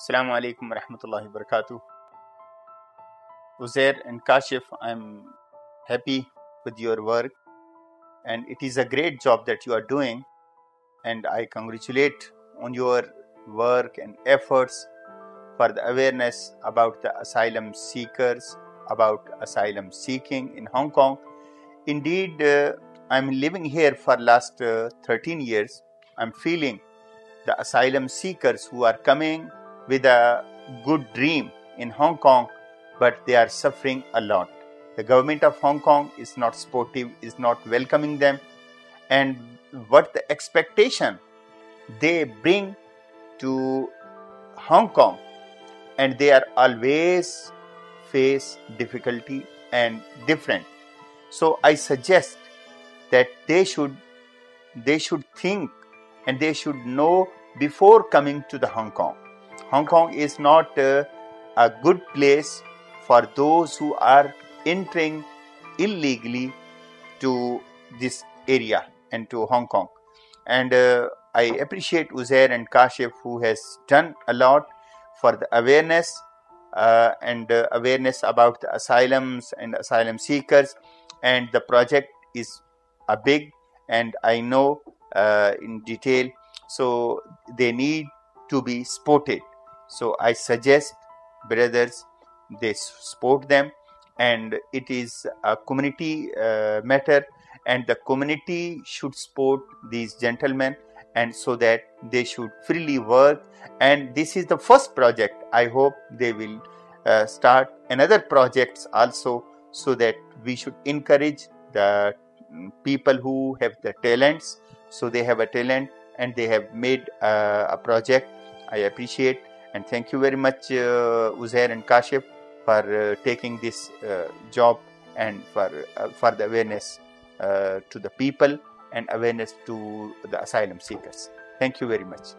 Assalamu alaikum wa rahmatullahi wa barakatuh. Uzair and Kashif, I'm happy with your work and it is a great job that you are doing and I congratulate on your work and efforts for the awareness about the asylum seekers, about asylum seeking in Hong Kong. Indeed, uh, I'm living here for last uh, 13 years. I'm feeling the asylum seekers who are coming with a good dream in Hong Kong, but they are suffering a lot. The government of Hong Kong is not supportive, is not welcoming them, and what the expectation they bring to Hong Kong, and they are always face difficulty and different. So I suggest that they should they should think and they should know before coming to the Hong Kong. Hong Kong is not uh, a good place for those who are entering illegally to this area and to Hong Kong. And uh, I appreciate Uzair and Kashif who has done a lot for the awareness uh, and uh, awareness about the asylums and asylum seekers. And the project is a big and I know uh, in detail. So they need to be supported. So I suggest brothers they support them and it is a community uh, matter and the community should support these gentlemen and so that they should freely work and this is the first project. I hope they will uh, start another projects also so that we should encourage the people who have the talents. So they have a talent and they have made uh, a project. I appreciate and thank you very much uh, uzair and kashif for uh, taking this uh, job and for uh, for the awareness to the people and awareness to the asylum seekers. Thank you very much